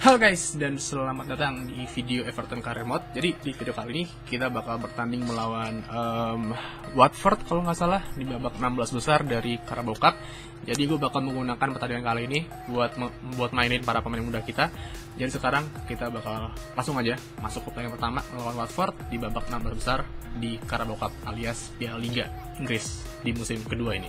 Halo guys, dan selamat datang di video Everton Career Mode. Jadi di video kali ini kita bakal bertanding melawan um, Watford kalau nggak salah di babak 16 besar dari Carabao Cup. Jadi gue bakal menggunakan pertandingan kali ini buat buat mainin para pemain muda kita. Jadi sekarang kita bakal langsung aja masuk ke pertandingan pertama melawan Watford di babak 16 besar di Carabao Cup alias Piala Liga Inggris di musim kedua ini.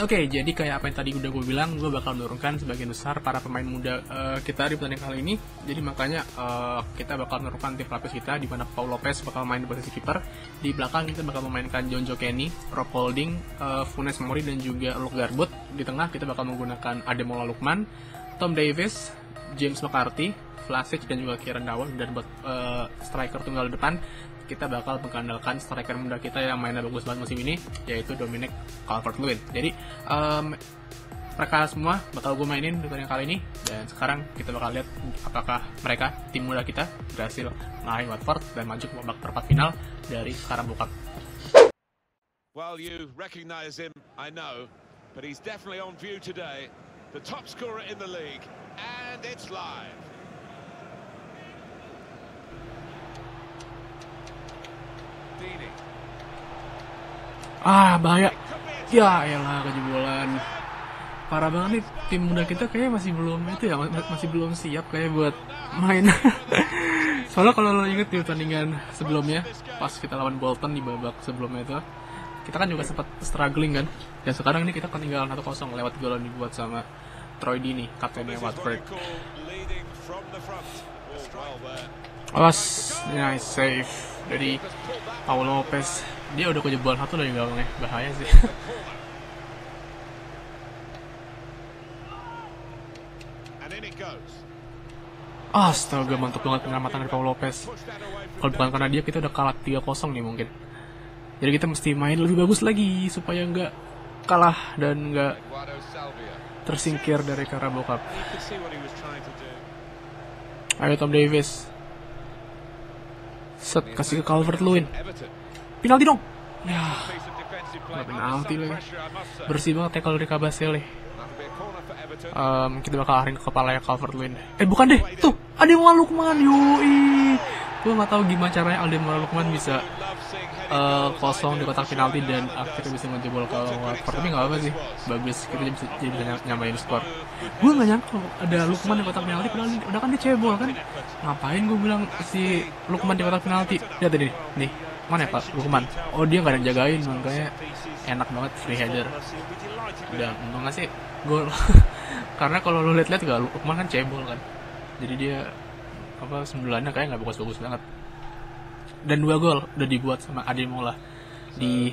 Oke, okay, jadi kayak apa yang tadi udah gue bilang, gue bakal menurunkan sebagian besar para pemain muda uh, kita di pertandingan kali ini. Jadi makanya uh, kita bakal menurunkan tim pelapis kita, di mana Paul Lopez bakal main di posisi kiper. Di belakang kita bakal memainkan John Joe Kenny, Rob Holding, uh, Funes Mori, dan juga Luke Garbut. Di tengah kita bakal menggunakan Ademola Lukman, Tom Davis, James McCarthy, Vlasic, dan juga Kieran Dawon. Dan buat uh, striker tunggal depan, kita bakal mengandalkan striker muda kita yang mainnya bagus banget musim ini yaitu Dominic Calvert-Lewin. Jadi um, mereka semua bakal gue mainin di pertandingan kali ini dan sekarang kita bakal lihat apakah mereka tim muda kita berhasil mengalahin Watford dan maju ke babak perempat final dari Carabao Cup. Well, you recognize him, I know, but he's definitely on view today. The top scorer in the league, and it's live. Ah, bahaya. Ya, elah kejebolan. Parah banget nih tim muda kita kayak masih belum itu ya, masih belum siap kayak buat main. Soalnya kalau lo inget di pertandingan sebelumnya, pas kita lawan Bolton di babak sebelumnya itu, kita kan juga sempat struggling kan. Dan sekarang ini kita ketinggalan 1-0 lewat gol yang dibuat sama Troy Dini, kaptennya Watford. Awas, nice save dari Paul Lopez. Dia udah kejebol satu dari gawangnya bahaya sih. Astaga mantap banget penyelamatan dari Paul Lopez. Kalau bukan karena dia kita udah kalah 3-0 nih mungkin. Jadi kita mesti main lebih bagus lagi Supaya nggak kalah dan nggak tersingkir dari Carabao Cup Ayo Tom Davis Set kasih ke Calvert Lewin Penalti dong. Ya. Gak penalti lagi. Bersih banget tackle dari Kabasele. Um, kita bakal arahin ke kepala ya Calvert Lewin. Eh bukan deh, tuh ada Ademola Lukman, yoi. Gue gak tahu gimana caranya Ademola Lukman bisa uh, kosong di kotak penalti dan akhirnya bisa ngejebol ke Watford. Tapi gak apa sih, bagus. Kita bisa jadi bisa nyamain skor. Gue gak nyangka ada Lukman di kotak penalti, padahal udah kan dia cebol kan. Ngapain gue bilang si Lukman di kotak penalti? Lihat nih, nih mana ya Pak Lukman oh dia nggak ada jagain makanya enak banget free header udah untung sih gol karena kalau lo lihat-lihat gak Lukman kan cebol kan jadi dia apa sembilannya kayak nggak bagus-bagus banget dan dua gol udah dibuat sama Ademola di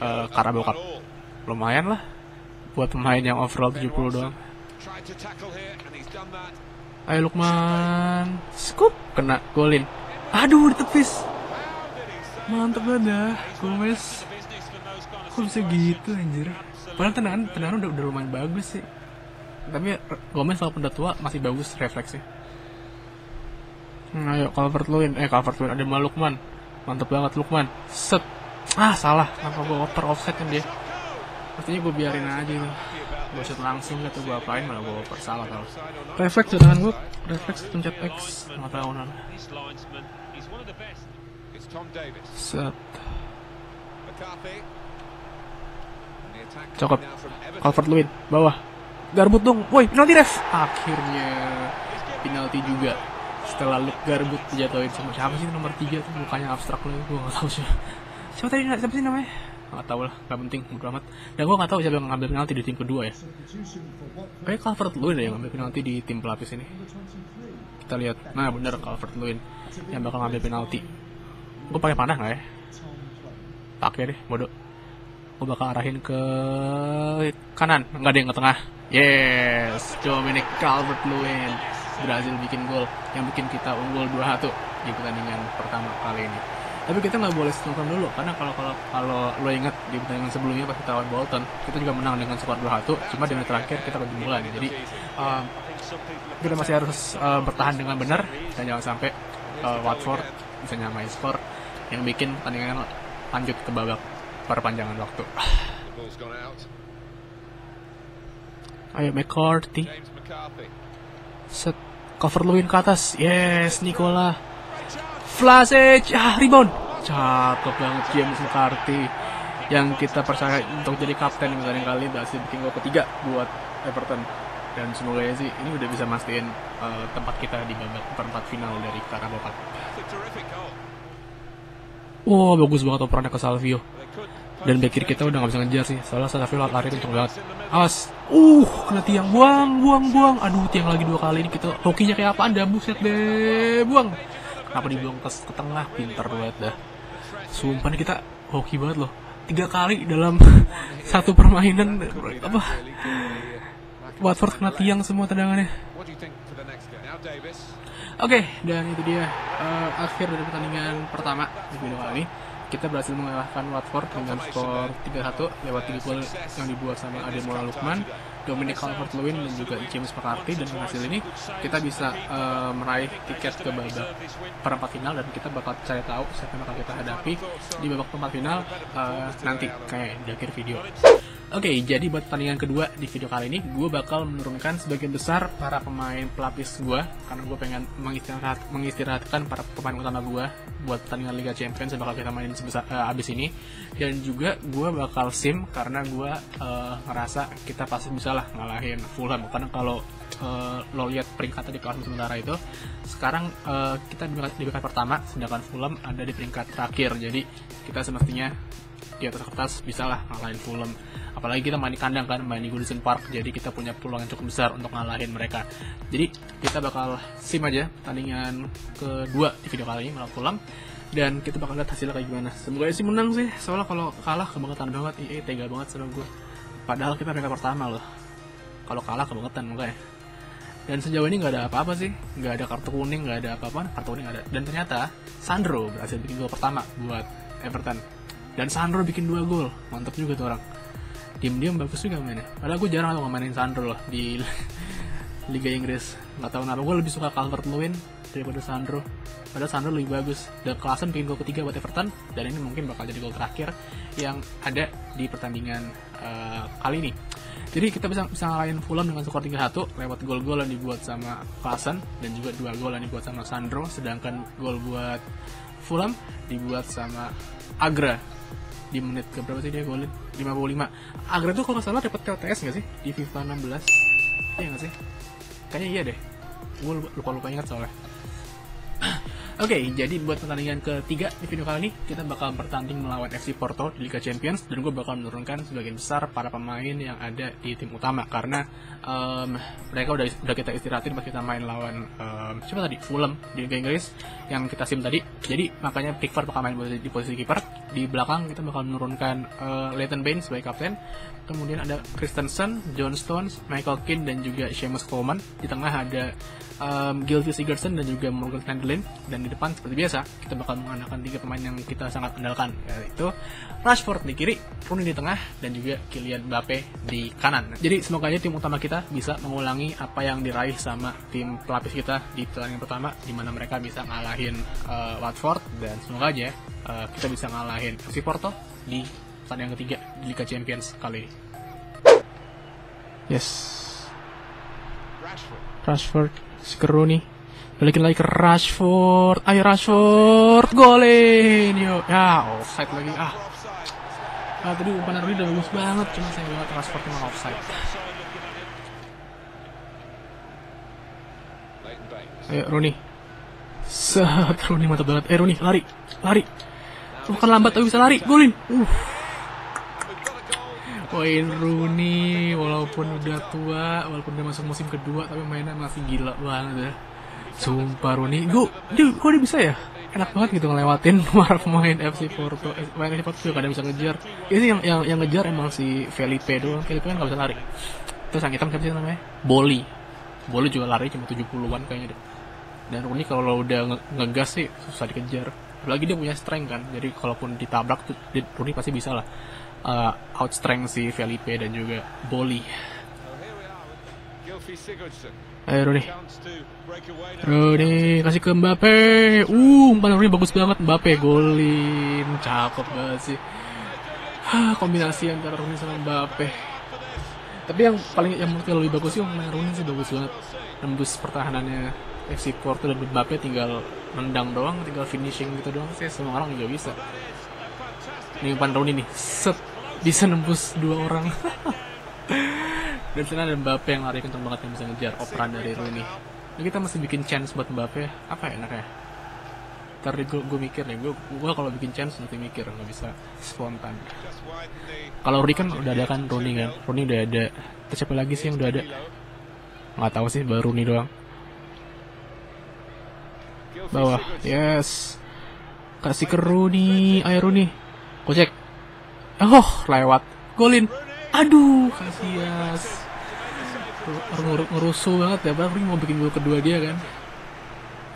uh, Cup. Lumayan lah buat pemain yang overall 70 doang. Ayo Lukman. Scoop kena golin. Aduh ditepis mantep banget dah Gomez. Kok bisa gitu anjir? Padahal tendangan tendangan udah, udah lumayan bagus sih. Tapi Gomez walaupun udah tua masih bagus refleksnya hmm, ayo Calvert Lewin. Eh Calvert Lewin. Ada malu Lukman. Mantep banget Lukman. Set. Ah salah. Kenapa gue oper offset kan dia? Artinya gue biarin aja tuh gue shoot langsung gitu gue apain malah gue oper salah kalau refleks tendangan gue refleks pencet X. Nggak tahu nana Set. Cokap. Calvert Lewin. Bawah. Garbut dong. Woi, penalti ref. Akhirnya penalti juga. Setelah Luke Garbut dijatuhin sama siapa sih nomor 3 tuh mukanya abstrak loh. Gue gak tahu sih. Siapa tadi siapa sih namanya? Gak tau lah, gak penting, bodo amat. Dan gue gak tahu siapa yang ngambil penalti di tim kedua ya. Kayak Calvert Lewin ya yang ngambil penalti di tim pelapis ini. Kita lihat, nah bener Calvert Lewin yang bakal ngambil penalti gue pakai panah nggak ya pakai deh bodoh gue bakal arahin ke kanan nggak ada yang ke tengah yes Dominic Calvert Lewin berhasil bikin gol yang bikin kita unggul 2-1 di pertandingan pertama kali ini tapi kita nggak boleh nonton dulu karena kalau kalau kalau lo ingat di pertandingan sebelumnya pas kita lawan Bolton kita juga menang dengan skor 2-1 cuma di menit terakhir kita kebobolan jadi uh, kita masih harus uh, bertahan dengan benar dan jangan sampai uh, Watford bisa nyamain skor yang bikin pertandingan lanjut ke babak perpanjangan waktu. Ayo McCarthy. Set. Cover Lewin ke atas. Yes, Nicola. Vlasic. Ah, rebound. Cakep banget James McCarthy. Yang kita percaya untuk jadi kapten yang kali berhasil bikin gol ketiga buat Everton. Dan semoga ya sih ini udah bisa mastiin uh, tempat kita di babak perempat final dari Carabao Cup. Wow, bagus banget operannya ke Salvio. Dan back kiri kita udah gak bisa ngejar sih. Soalnya Salvio lari kenceng banget. Awas. Uh, kena tiang. Buang, buang, buang. Aduh, tiang lagi dua kali ini kita. Hokinya kayak apa anda? Buset deh. Buang. Kenapa dibuang ke, ke tengah? Pintar banget dah. Sumpah nih kita hoki banget loh. Tiga kali dalam satu permainan. Apa? Watford kena tiang semua tendangannya. Oke, okay, dan itu dia uh, akhir dari pertandingan pertama di video kali ini. Kita berhasil mengalahkan Watford dengan skor 3-1 lewat 3 gol yang dibuat sama Ademola Lukman, Dominic Calvert-Lewin dan juga James McCarthy dan hasil ini kita bisa uh, meraih tiket ke babak perempat final dan kita bakal cari tahu siapa yang bakal kita hadapi di babak perempat final uh, nanti kayak di akhir video. Oke, okay, jadi buat pertandingan kedua di video kali ini, gue bakal menurunkan sebagian besar para pemain pelapis gue, karena gue pengen mengistirahat, mengistirahatkan para pemain utama gue buat pertandingan Liga Champions yang bakal kita mainin sebesar uh, abis ini. Dan juga gue bakal sim karena gue uh, ngerasa kita pasti bisa lah ngalahin Fulham, karena kalau uh, lo lihat peringkatnya di kelas sementara itu, sekarang uh, kita di peringkat, di peringkat pertama, sedangkan Fulham ada di peringkat terakhir. Jadi kita semestinya di atas kertas bisa lah ngalahin Fulham apalagi kita main di kandang kan main di Goodison Park jadi kita punya peluang yang cukup besar untuk ngalahin mereka. Jadi kita bakal sim aja tandingan kedua di video kali ini melawan Fulham dan kita bakal lihat hasilnya kayak gimana. Semoga sih menang sih soalnya kalau kalah kebangetan banget. Iya tega banget sama gue padahal kita mereka pertama loh. Kalau kalah kebangetan makanya dan sejauh ini nggak ada apa-apa sih. Nggak ada kartu kuning nggak ada apa-apa. Kartu kuning ada. Dan ternyata Sandro berhasil bikin gol pertama buat Everton. Dan Sandro bikin dua gol. Mantap juga tuh orang diam-diam bagus juga mainnya. Padahal gue jarang tuh mainin Sandro loh di Liga Inggris. Nggak tahu kenapa. Gue lebih suka Calvert Lewin daripada Sandro. Padahal Sandro lebih bagus. Dan kelasan bikin gol ketiga buat Everton dan ini mungkin bakal jadi gol terakhir yang ada di pertandingan uh, kali ini. Jadi kita bisa bisa ngalahin Fulham dengan skor 3-1 lewat gol-gol yang dibuat sama Klasen dan juga dua gol yang dibuat sama Sandro sedangkan gol buat Fulham dibuat sama Agra di menit ke berapa sih dia golin? 55 Agra tuh kalau salah dapat TOTS gak sih? Di FIFA 16 iya gak sih? Kayaknya iya deh. Gue lupa lupa ingat soalnya Oke, okay, jadi buat pertandingan ketiga di video kali ini kita bakal bertanding melawan FC Porto di Liga Champions dan gue bakal menurunkan sebagian besar para pemain yang ada di tim utama karena um, mereka udah udah kita istirahatin pas kita main lawan um, siapa tadi Fulham di Liga Inggris yang kita sim tadi. Jadi makanya Pickford bakal main di posisi kiper. Di belakang kita bakal menurunkan uh, Leighton Baines sebagai kapten. Kemudian ada Christensen, John Stones, Michael Keane dan juga Seamus Coleman. Di tengah ada um, Gilvy Sigurdsson dan juga Morgan Stanley dan di depan seperti biasa kita bakal mengandalkan tiga pemain yang kita sangat andalkan yaitu Rashford di kiri, Rooney di tengah dan juga Kylian Mbappe di kanan. Jadi semoga aja tim utama kita bisa mengulangi apa yang diraih sama tim pelapis kita di pertandingan pertama di mana mereka bisa ngalahin uh, Watford dan semoga aja uh, kita bisa ngalahin FC Porto di pertandingan ketiga di Liga Champions kali ini. Yes. Rashford, Rooney balikin lagi ke Rashford. Ayo Rashford. Golin. Yuk ya offside lagi. Ah. Ah tadi umpan Rooney udah bagus banget. Cuma saya lihat Rashford memang offside. Ayo Rooney. Set, Rooney mantap banget. Eh Rooney lari. Lari. Bukan lambat tapi bisa lari. Golin. Uh Wayne Rooney walaupun udah tua, walaupun udah masuk musim kedua tapi mainnya masih gila banget ya. Sumpah Rooney, gue, dia, kok dia bisa ya? Enak banget gitu ngelewatin para pemain FC Porto, eh, pemain FC Porto kadang bisa ngejar. Ini yang yang yang ngejar emang si Felipe doang, Felipe kan gak bisa lari. Terus yang hitam siapa sih namanya? Boli. Boli juga lari cuma 70-an kayaknya deh. Dan Rooney kalau udah nge ngegas sih susah dikejar. Apalagi dia punya strength kan, jadi kalaupun ditabrak tuh Rooney pasti bisa lah uh, outstrength si Felipe dan juga Boli. Ayo Rudy. Rudy kasih ke Mbappe. Uh, umpan Rudy bagus banget Mbappe golin. Cakep banget sih. Hah, kombinasi antara Rooney sama Mbappe. Tapi yang paling yang menurut lebih bagus sih umpan Rooney sih bagus banget. Nembus pertahanannya FC Porto dan Mbappe tinggal nendang doang, tinggal finishing gitu doang sih semua orang juga bisa. Ini umpan Rooney nih, set bisa nembus dua orang. dan sana ada Mbappe yang lari kenceng banget yang bisa ngejar operan dari Rooney. Nah, kita masih bikin chance buat Mbappe, apa ya enaknya? Ntar gue, gue mikir nih, gue, gue kalau bikin chance nanti mikir, nggak bisa spontan. Kalau Rooney kan udah ada kan Rooney kan, Rooney udah ada. Terus siapa lagi sih yang udah ada? Nggak tahu sih, baru Rooney doang. Bawah, yes. Kasih ke Rooney, ayo Rooney. Kocek. Oh, lewat. Golin. Aduh, Casillas. Ngur banget ya, Bang. Mau bikin gol kedua dia kan.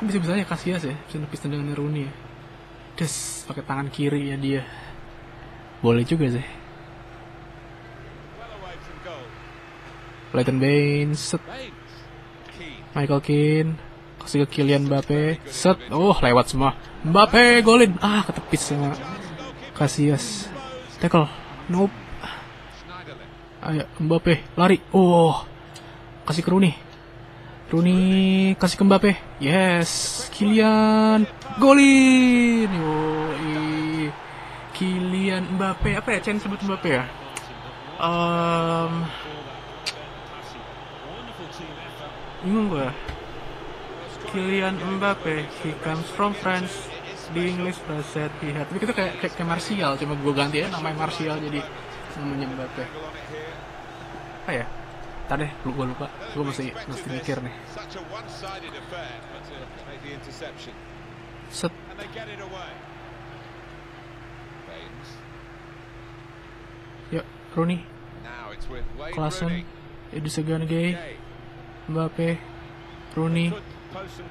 Kok bisa-bisanya Casillas ya, bisa nepis tendangannya Rooney ya. Des, pakai tangan kiri ya dia. Boleh juga sih. Leighton Baines, set. Michael Keane, kasih ke Kylian Mbappe, set. Oh, lewat semua. Mbappe golin. Ah, ketepis sama Casillas. Tackle. Nope. Ayo, Mbappe, lari. Oh. Kasih ke Rooney. Rooney kasih ke Mbappe. Yes. Kylian golin. Yoi. Kylian Mbappe. Apa ya? Chance sebut Mbappe ya? Um, bingung gue. Kylian Mbappe, he comes from France. The English press said he had. Tapi kita kayak kayak, kayak Martial, cuma gue ganti ya namanya Martial jadi namanya Mbappe. Apa ya? Tadi lu gue lupa. Gue mesti mesti mikir nih. Set. Yuk, Rooney. Klasen. Edisa Gay. Mbappe. Rooney.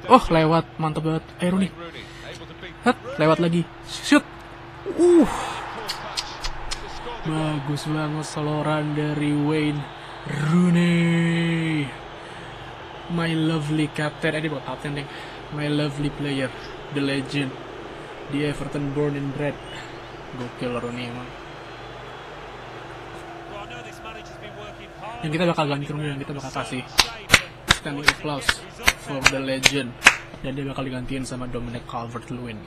Oh, lewat. Mantap banget. Eh, Rooney. Hat, lewat lagi. Shoot. Uh. Bagus banget soloran dari Wayne Rooney. My lovely captain. Eh, ini buat captain deh. My lovely player. The legend. The Everton born and bred. Gokil Rooney emang. Yang kita bakal ganti Rooney dan kita bakal kasih standing applause for the legend dan dia bakal digantiin sama Dominic Calvert-Lewin.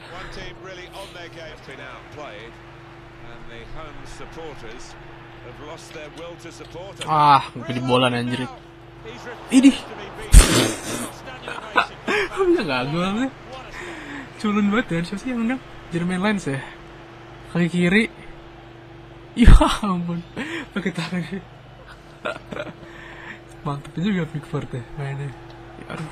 Ah, pilih bola anjir. Ini. Bisa nggak gue sih? Culun banget ya, siapa sih yang nendang? Jermain Lens ya? Kaki kiri. Ya ampun, pakai tangan mantep juga Pickford ya mainnya ya, aduh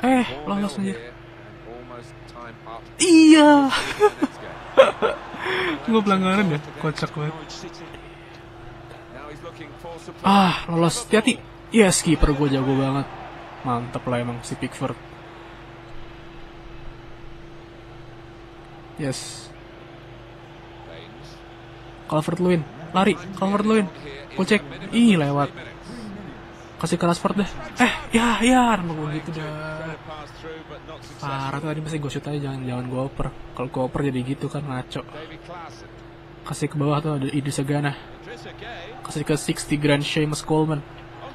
eh lolos aja iya. Gue pelanggaran ya kocak banget. ah lolos. Hati-hati. Yes keeper gue jago banget. Mantep lah emang si Pickford. Yes. Calvert Lewin lari Calvert Lewin gocek ih lewat. Kasih ke Rashford deh. Eh ya ya nama gue gitu dah. Parah tadi mesti gue shoot aja jangan jangan gue oper. Kalau gue oper jadi gitu kan ngaco. Kasih ke bawah tuh ada Idris Sagana kasih ke 60 Grand Seamus Coleman.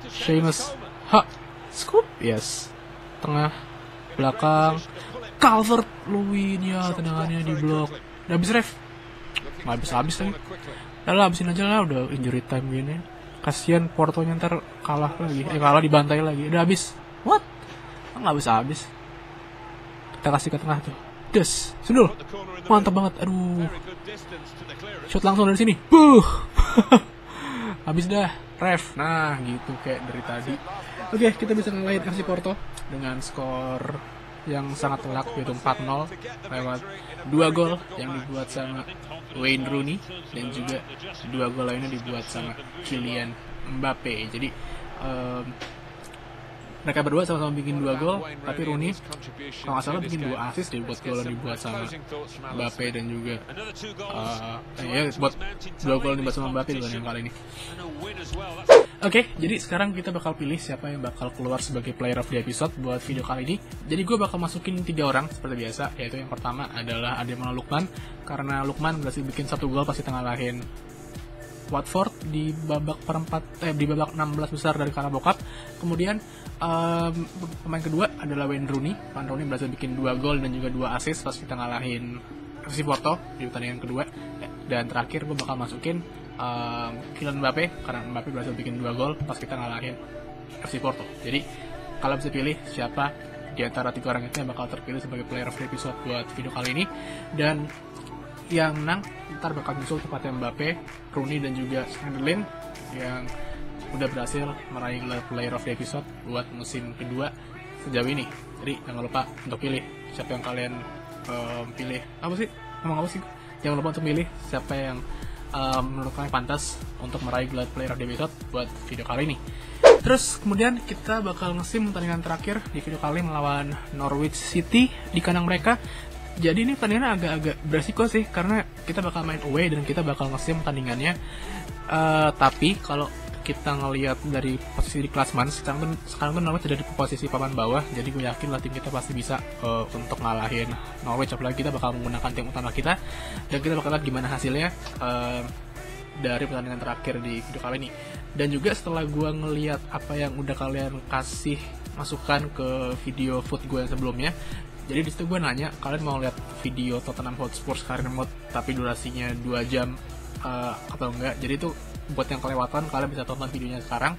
Seamus ha scoop. Yes. Tengah. Belakang. Calvert Lewin ya tendangannya di blok. Udah habis ref. Nggak habis habis lagi lah habisin aja lah udah injury time gini. Kasihan Portonya ntar kalah lagi. Eh kalah dibantai lagi. Udah habis. What? Nggak habis habis? Kita kasih ke tengah tuh. Des sundul. Mantap banget. Aduh. Shot langsung dari sini. Buh. Habis dah. Ref. Nah gitu kayak dari tadi. Oke kita bisa ngelain FC Porto dengan skor yang sangat telak yaitu 4-0 lewat dua gol yang dibuat sama Wayne Rooney dan juga dua gol lainnya dibuat sama Kylian Mbappe. Jadi um, mereka berdua sama-sama bikin dua gol, tapi Rooney kalau nggak salah bikin dua assist deh buat gol yang dibuat sama Mbappe dan juga uh, ya buat dua gol yang dibuat sama Mbappe bukan yang kali ini. Oke, okay, jadi sekarang kita bakal pilih siapa yang bakal keluar sebagai player of the episode buat video kali ini. Jadi gue bakal masukin tiga orang seperti biasa, yaitu yang pertama adalah Ademola Lukman, karena Lukman berhasil bikin satu gol pasti tengah lahin Watford di babak perempat eh di babak 16 besar dari Carabao Cup. Kemudian um, pemain kedua adalah Wayne Rooney. Wayne Rooney berhasil bikin dua gol dan juga dua assist pas kita ngalahin FC Porto di pertandingan kedua. Dan terakhir gue bakal masukin um, Kylian Mbappe karena Mbappe berhasil bikin dua gol pas kita ngalahin FC Porto. Jadi kalau bisa pilih siapa di antara tiga orang itu yang bakal terpilih sebagai player of the episode buat video kali ini dan yang menang ntar bakal nyusul tepatnya Mbappe, Rooney dan juga Schneiderlin yang udah berhasil meraih gelar player of the episode buat musim kedua sejauh ini. Jadi jangan lupa untuk pilih siapa yang kalian um, pilih apa sih? Ngomong apa sih? Jangan lupa untuk pilih siapa yang um, menurut kalian pantas untuk meraih gelar player of the episode buat video kali ini. Terus kemudian kita bakal ngesim pertandingan terakhir di video kali melawan Norwich City di kandang mereka jadi ini pertandingan agak-agak beresiko sih karena kita bakal main away dan kita bakal ngesim pertandingannya. Uh, tapi kalau kita ngelihat dari posisi di klasman sekarang tuh sekarang tuh Norwich ada di posisi papan bawah. Jadi gue yakin lah tim kita pasti bisa uh, untuk ngalahin Norwich. Apalagi kita bakal menggunakan tim utama kita. Dan kita bakal lihat gimana hasilnya uh, dari pertandingan terakhir di video kali ini. Dan juga setelah gue ngelihat apa yang udah kalian kasih masukan ke video food gue yang sebelumnya jadi di situ gue nanya kalian mau lihat video Tottenham Hotspur Career Mode tapi durasinya 2 jam uh, atau enggak? Jadi itu buat yang kelewatan kalian bisa tonton videonya sekarang.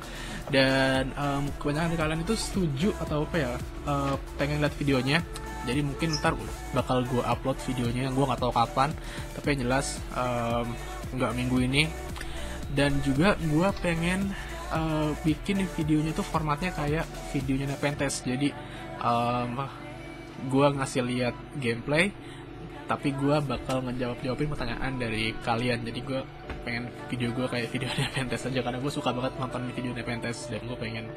Dan um, kebanyakan dari kalian itu setuju atau apa ya uh, pengen lihat videonya. Jadi mungkin ntar bakal gue upload videonya gue nggak tahu kapan. Tapi yang jelas nggak minggu ini. Dan juga gue pengen uh, bikin videonya tuh formatnya kayak videonya Nepenthes jadi um, gue ngasih lihat gameplay tapi gue bakal ngejawab jawabin pertanyaan dari kalian. Jadi gue pengen video gue kayak video Nepenthes aja karena gue suka banget nonton video Nepenthes dan gue pengen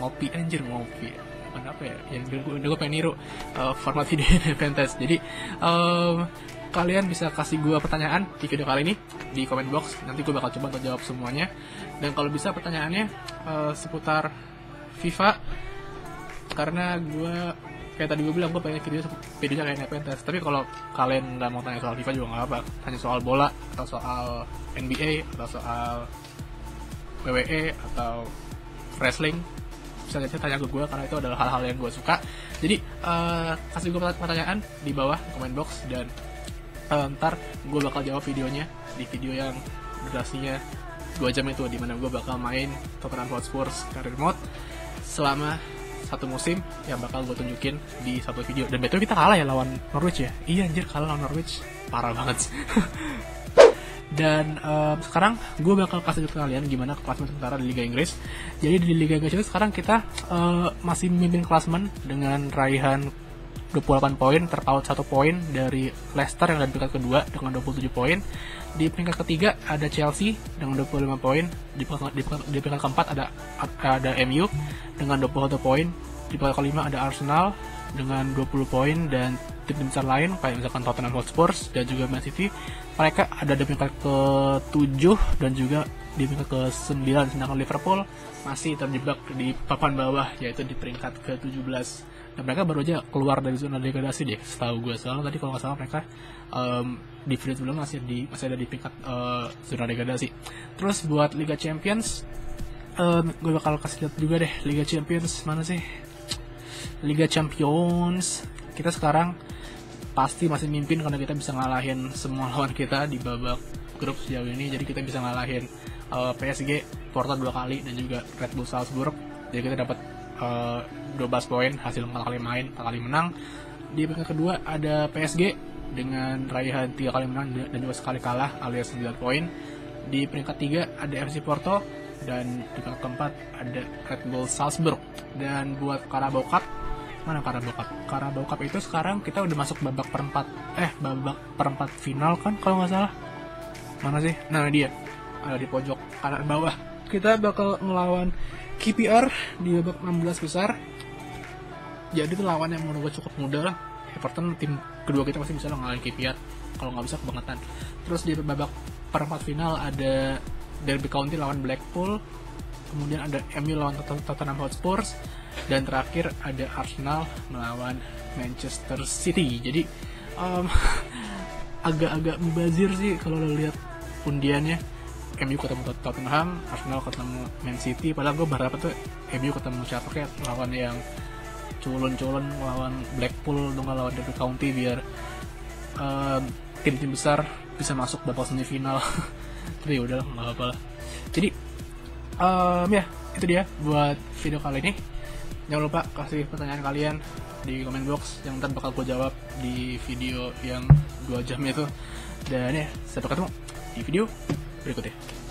ngopi anjir ngopi. Apa ya? Yang gue, gue pengen niru uh, format video Nepenthes jadi um, kalian bisa kasih gue pertanyaan di video kali ini di comment box. Nanti gue bakal coba untuk jawab semuanya. Dan kalau bisa pertanyaannya uh, seputar FIFA karena gue kayak tadi gue bilang gue pengen video videonya kayak Nepenthes tapi kalau kalian nggak mau tanya soal FIFA juga nggak apa tanya soal bola atau soal NBA atau soal WWE atau wrestling bisa aja tanya ke gue karena itu adalah hal-hal yang gue suka. Jadi uh, kasih gue pertanyaan di bawah comment box dan uh, ntar gue bakal jawab videonya di video yang durasinya 2 jam itu di mana gue bakal main Tottenham Hotspur Career Mode selama satu musim yang bakal gue tunjukin di satu video. Dan betul kita kalah ya lawan Norwich ya? Iya anjir kalah lawan Norwich. Parah banget. Dan um, sekarang gue bakal kasih ke kalian gimana klasmen sementara di Liga Inggris. Jadi di Liga Inggris sekarang kita uh, masih memimpin klasmen dengan raihan 28 poin terpaut satu poin dari Leicester yang ada di peringkat kedua dengan 27 poin. Di peringkat ketiga ada Chelsea dengan 25 poin. Di peringkat, di peringkat, di peringkat keempat ada ada MU dengan 21 poin. Di peringkat kelima ada Arsenal dengan 20 poin dan tim besar lain kayak misalkan Tottenham Hotspur dan juga Man City. Mereka ada di peringkat ke-7 dan juga di peringkat ke-9 sedangkan Liverpool masih terjebak di papan bawah yaitu di peringkat ke-17 dan mereka baru aja keluar dari zona degradasi deh setahu gue soalnya tadi kalau nggak salah mereka um, di video sebelum masih di masih ada di peringkat uh, zona degradasi. Terus buat Liga Champions um, gue bakal kasih lihat juga deh Liga Champions mana sih? Liga Champions. Kita sekarang pasti masih mimpin karena kita bisa ngalahin semua lawan kita di babak grup sejauh ini. Jadi kita bisa ngalahin uh, PSG Porto dua kali dan juga Red Bull Salzburg. Jadi kita dapat uh, 12 poin hasil 4 kali main 4 kali menang. Di peringkat kedua ada PSG dengan raihan 3 kali menang dan juga sekali kalah alias 9 poin. Di peringkat 3 ada FC Porto dan di peringkat keempat ada Red Bull Salzburg. Dan buat Carabao Cup mana Carabao Cup? Carabao Cup itu sekarang kita udah masuk babak perempat eh babak perempat final kan kalau nggak salah? Mana sih? Nah dia. Ada di pojok kanan bawah kita bakal ngelawan KPR di babak 16 besar. Jadi itu lawan yang menurut gue cukup mudah lah. Everton tim kedua kita pasti bisa ngalahin KPR kalau nggak bisa kebangetan. Terus di babak perempat final ada Derby County lawan Blackpool kemudian ada MU lawan Tottenham Hotspur dan terakhir ada Arsenal melawan Manchester City. Jadi um, agak-agak mubazir sih kalau lo lihat undiannya MU ketemu Tottenham Arsenal ketemu Man City padahal gue berharap tuh MU ketemu siapa kayak lawan yang culun-culun lawan Blackpool dong lawan Derby County biar um, tim-tim besar bisa masuk babak semifinal. Tapi ya udah nggak apa-apa jadi um, ya itu dia buat video kali ini. Jangan lupa kasih pertanyaan kalian di comment box yang ntar bakal gue jawab di video yang dua jam itu. Dan ya sampai ketemu di video ということで。